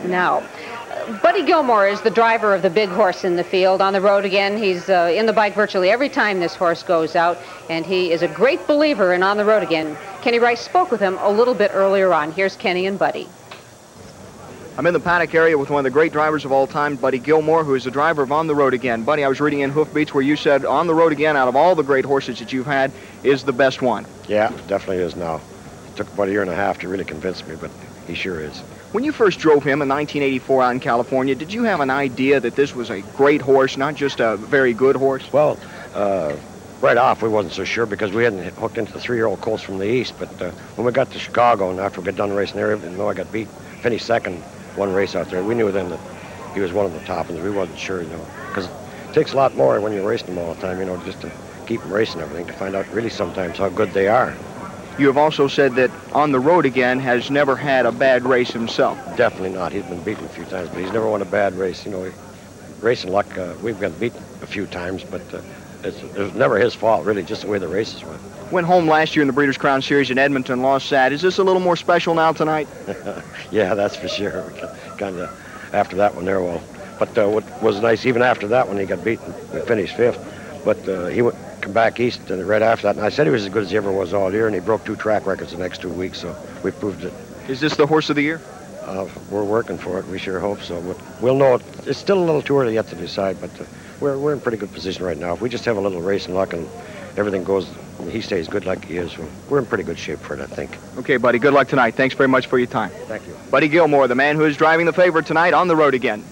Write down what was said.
Now, Buddy Gilmour is the driver of the big horse in the field. On the road again, he's uh, in the bike virtually every time this horse goes out, and he is a great believer in On the Road Again. Kenny Rice spoke with him a little bit earlier on. Here's Kenny and Buddy. I'm in the paddock area with one of the great drivers of all time, Buddy Gilmour, who is the driver of On the Road Again. Buddy, I was reading in Hoofbeats where you said On the Road Again, out of all the great horses that you've had, is the best one. Yeah, definitely is now. It took about a year and a half to really convince me, but he sure is. When you first drove him in 1984 out in California, did you have an idea that this was a great horse, not just a very good horse? Well, uh, right off we wasn't so sure because we hadn't hooked into the three-year-old colts from the east. But uh, when we got to Chicago and after we got done racing there, even though I got beat, finished second one race out there, we knew then that he was one of the top ones. We wasn't sure, you know, because it takes a lot more when you're racing them all the time, you know, just to keep them racing everything to find out really sometimes how good they are. You have also said that On the Road Again has never had a bad race himself. Definitely not. He's been beaten a few times, but he's never won a bad race. You know, racing luck, uh, we've been beaten a few times, but uh, it's, it was never his fault, really, just the way the races went. Went home last year in the Breeders' Crown Series in Edmonton, lost sad. Is this a little more special now tonight? yeah, that's for sure. Kind of after that one there, well. But uh, what was nice, even after that one, he got beaten. We finished fifth. But uh, he went come back east and right after that. And I said he was as good as he ever was all year, and he broke two track records the next two weeks, so we proved it. Is this the horse of the year? Uh, we're working for it. We sure hope so. But we'll know it. It's still a little too early yet to decide, but uh, we're, we're in pretty good position right now. If we just have a little racing luck and everything goes, he stays good like he is, we're in pretty good shape for it, I think. Okay, buddy. Good luck tonight. Thanks very much for your time. Thank you. Buddy Gilmour, the man who is driving the favorite tonight on the road again.